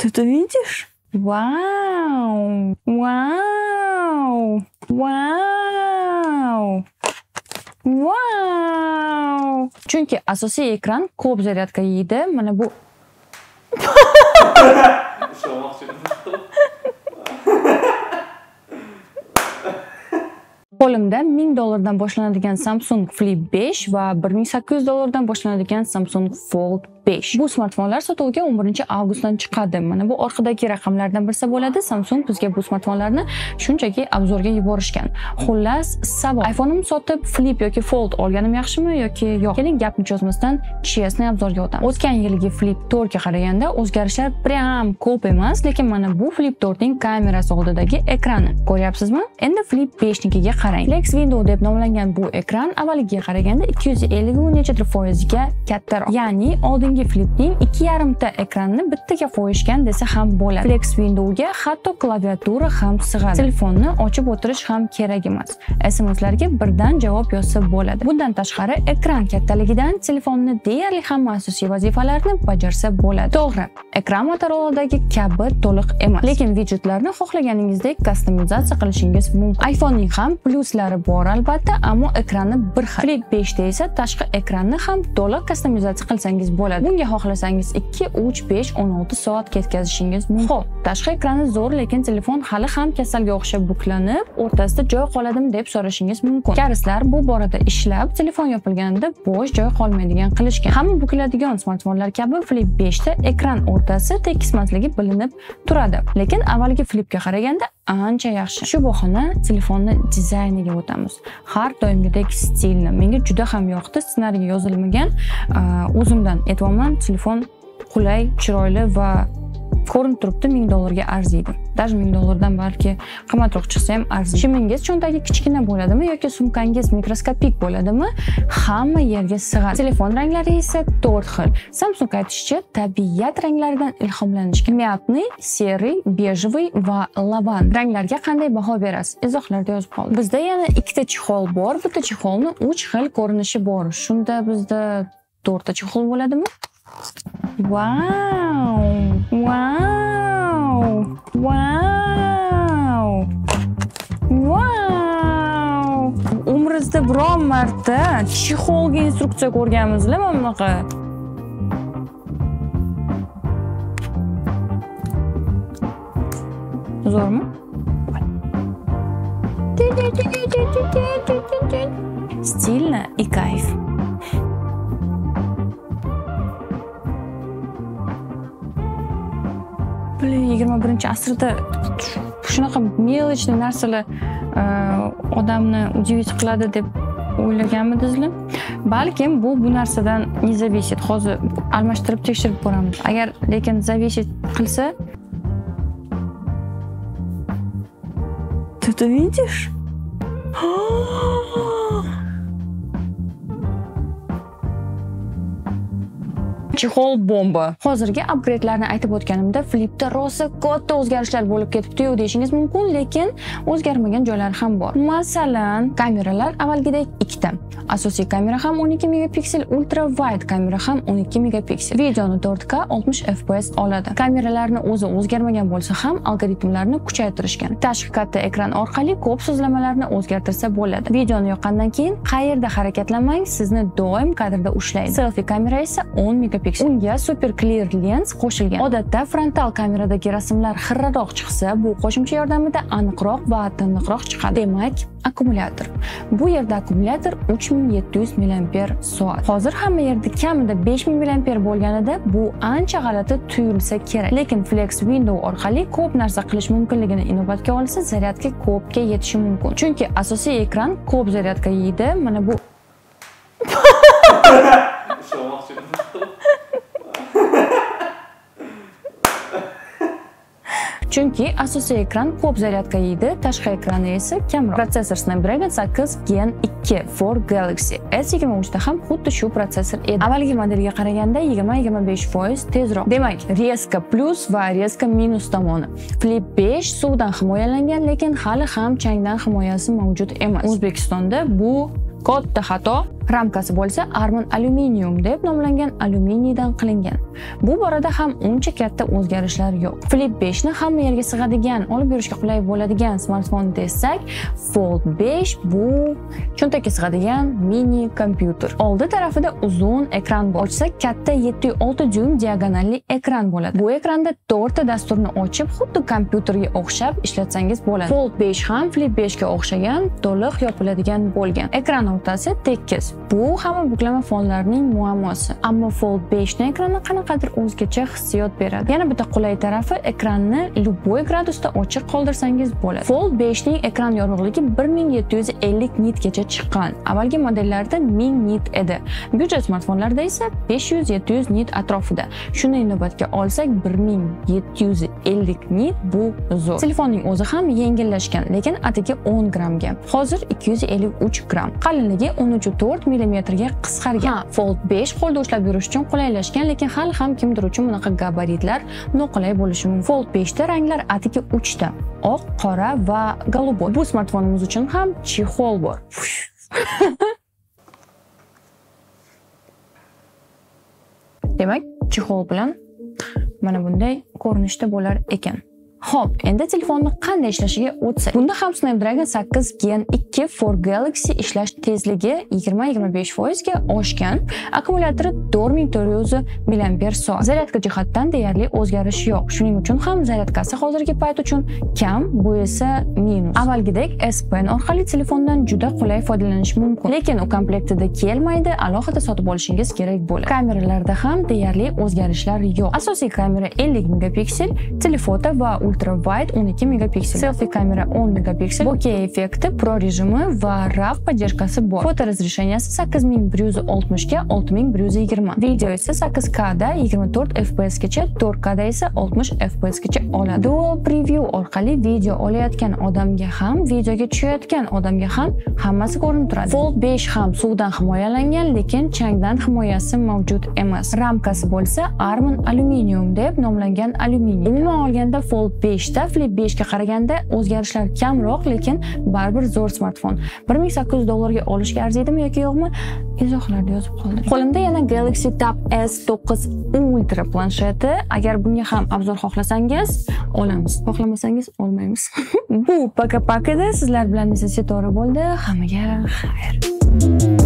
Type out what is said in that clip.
Ты это видишь? Вау! Вау! Vau! Vau! Chunki asosiy ekran ko'p zaryadka yeydi. Mana bu Qo'limda 1000 dollardan boshlanadigan Samsung Flip 5 va 1800 dollardan boshlanadigan Samsung Fold 5 bu smartfonlar sotuvga 11 avgustdan chiqadi. Mana bu orqadagi raqamlardan bilsa bo'ladi. Samsung bizga bu smartfonlarni shunchaki obzorga yuborishgan. Xullas savol. iphoneimni sotib flip yoki fold olganim yaxshimi yoki yo'q? Keling gapni cho'zmasdan честный obzorga o'tamiz. O'tgan yilgi flip 4 ga qaraganda o'zgarishlar prям ko'p emas lekin mana bu flip 4 ning kamerasi oldidagi ekrani. Ko'ryapsizmi? Endi flip 5 nikiga qarang. Flex window deb nomlangan bu ekran avvalgiga qaraganda 250 nechadir foizga kattaroq. Ya'ni oldingi flipning ikki yarimta ekranni bittaga qo'yishgan desa ham bo'ladi. Flex windowga hatto klaviatura ham sig'adi. Telefonni ochib o'tirish ham kerak emas. Smslarga birdan javob yozsa bo'ladi. Bundan tashqari ekran kattaligidan telefonni deyarli hamma asosiy vazifalarni bajarsa bo'ladi. To'g'ri ekran motorola'dagi kabi to'liq emas. Lekin widjetlarni xohlaganingizdek kustomizatsiya qilishingiz mumkin. iphonening ham plyuslari bor albatta ammo ekrani bir xil flip 5 da esa tashqi ekranni ham to'liq kastomizatsiya qilsangiz bo'ladi. Bunga xohlasangiz 2 3 5 16 soat ketkazishingiz mumkin. Ho'p tashqi ekrani zo'r lekin telefon hali ham kasalga o'xshab buklanib o'rtasida joy qoladimi deb so'rashingiz mumkin. Karislar bu borada ishlab telefon yopilganida bo'sh joy qolmaydigan qilishgan. Hamma bukiladigan smartfonlar kabi flip 5 da ekran o'rtasi tekismasligi bilinib turadi. Lekin avvalgi flipga qaraganda ancha yaxshi. Shu bahona telefonni dizayniga o'tamiz. Har doimgidek stilni. Menga juda ham yoqdi ssenariyga yozilmagan o'zimdan aytyapman. Telefon qulay chiroyli va ko'rinib turibdi ming dollarga arziydi. Даже ming dollardan balki qimmatroq chiqsa ham arziydi. Shimingiz cho'ntagi kichkina bo'ladimi yoki sumkangiz mikroskopik bo'ladimi? Hamma yerga sig'adi. Telefon ranglari esa to'rt xil. Samsung aytishicha tabiat ranglaridan ilhomlanishgan мятный серый бежевый va lavan ranglarga qanday baho berasiz? Izohlarda yozib qoldi bizda yana ikkita chexol bor. Bitta chexolni uch xil ko'rinishi bor. Shunda bizda to'rtta chexol bo'ladimi? Wow! Wow! Wow! Wow! Umrimizda biron marta chexolga instruksiya ko'rganmizlar mana bunaqa? Zo'rmi? Стильно и кайф. Yigirma birinchi asrda shunaqa мелочный narsalar e, odamni удивить qiladi deb o'ylaganmidizlar balkim bu bu narsadan не зависит hozir almashtirib tekshirib ko'ramiz. Agar lekin зависит qilsa ты это видишь? Chexol bomba. Hozirgi upgradelarni aytib o'tganimda flipda rosa katta o'zgarishlar bo'lib ketibdiyu deyishingiz mumkin lekin o'zgarmagan joylari ham bor. Masalan kameralar avvalgidek ikkita. Asosiy kamera ham 12 megapiksel ultra wide kamera ham 12 megapiksel. Videoni 4k 60 fps oladi. Kameralarni o'zi o'zgarmagan bo'lsa ham algoritmlarni kuchaytirishgan. Tashqi katta ekran orqali ko'p so'zlamalarni o'zgartirsa bo'ladi. Videoni yoqqandan keyin qayerda harakatlanmang sizni doim kadrda ushlaydi. Selfi kamera esa 10 megapiksel megapiksel unga super clear lens qo'shilgan. Odatda frontal kameradagi rasmlar xirraroq chiqsa bu qo'shimcha yordamida aniqroq va tiniqroq chiqadi. Demak akkumulyator. Bu yerda akkumulyator 3700 mAh soat. Hozir hamma yerda kamida 5000 mAh bo'lganida bu ancha g'alati tuyulsa kerak. Lekin flex window orqali ko'p narsa qilish mumkinligini inobatga olsa zaryadka ko'pga yetishi mumkin. Chunki asosiy ekran ko'p zaryadka yeydi. Mana bu chunki asosiy ekran ko'p zaryadka yeydi tashqi ekrani esa kamroq. Protsessor snapdragon 8 gen 2 for galaxy s 23 da ham xuddi shu protsessor edi. Avvalgi modelga qaraganda 20-25 foiz tezroq. Demak rezka plyus va rezka minus tomoni. Flip 5 suvdan himoyalangan lekin hali ham changdan himoyasi mavjud emas. O'zbekistonda bu katta xato ramkasi bo'lsa armon alyuminium deb nomlangan alyuminiydan qilingan. Bu borada ham uncha katta o'zgarishlar yo'q. Flip 5 ni hamma yerga sig'adigan olib yurishga qulay bo'ladigan smartfon desak fold 5 bu cho'ntakka sig'adigan mini kompyuter. Oldi tarafida uzun ekran bor ochsak katta 7.6 dyuym diagonalli ekran bo'ladi. Bu ekranda to'rtta dasturni ochib xuddi kompyuterga o'xshab ishlatsangiz bo'ladi. Fold 5 ham flip 5 ga o'xshagan to'liq yopiladigan bo'lgan. Ekran o'rtasi tekis. Bu hamma buklama fonlarning muammosi. Ammo fold 5 ni ekrani qanaqadir o'zgacha hissiyot beradi. Yana bitta qulay tarafi ekranni любой gradusda ochiq qoldirsangiz bo'ladi. Fold 5 ning ekran yorug'ligi 1750 nitgacha chiqqan. Avvalgi modellarda 1000 nit edi. Byudjet smartfonlarda esa 500-700 nit atrofida. Shuni inobatga olsak 1750 nit bu zo'r. Telefonning o'zi ham yengillashgan lekin atigi 10 grammga. Hozir 253 gramm. Qalinligi 13.4 mm ga qisqargan. Fold 5 qo'lda ushlab yurish uchun qulaylashgan lekin hali ham kimdir uchun bunaqa gabaritlar noqulay bo'lishi mumkin. Fold 5 da ranglar atigi 3 ta oq qora va голубой bu smartfonimiz uchun ham chexol bor. Demak chexol bilan mana bunday ko'rinishda bo'lar ekan Xo'p, endi telefonni qanday ishlashiga o'tsak. Bunda ham Snapdragon 8 Gen 2 for Galaxy ishlash tezligi 20-25% ga oshgan. Akkumulyatori 4400 mAh. Zaryadka jihatdan deyarli o'zgarish yo'q. Shuning uchun ham zaryadkasi hozirgi payt uchun kam, bu esa minus. Avvalgidek S Pen orqali telefondan juda qulay foydalanish mumkin. Lekin u komplektida kelmaydi, alohida sotib olishingiz kerak bo'ladi. Kameralarda ham deyarli o'zgarishlar yo'q. Asosiy kamera 50 megapiksel, telefoto va ultra wide 12 megapiksel selfie kamera 10 megapiksel bokeh effekti pro rejimi va rav поддержкасы bor foto разрешенияsi 8160 ga 6120 video esa 8k da 24 fps gacha 4k da esa 60 fps gacha oladi dual preview orqali video olayotgan odamga ham videoga tushayotgan odamga ham hammasi ko'rinib turadi fold 5 ham suvdan himoyalangan lekin changdan himoyasi mavjud emas ramkasi bo'lsa armon alyuminium deb nomlangan alyuminiy umuman olganda fold 5 flip 5 ga qaraganda o'zgarishlar kamroq lekin baribir zo'r smartfon. 1800 dollarga olishga arziydimi yoki yo'qmi? Izohlarda yozib qoldiring qo'limda yana Galaxy Tab S9 Ultra plansheti. Agar bunga ham obzor xohlasangiz olamiz. Xohlamasangiz olmaymiz. Bu paka pakada sizlar bilan esa setora bo'ldi. Hammaga xayr.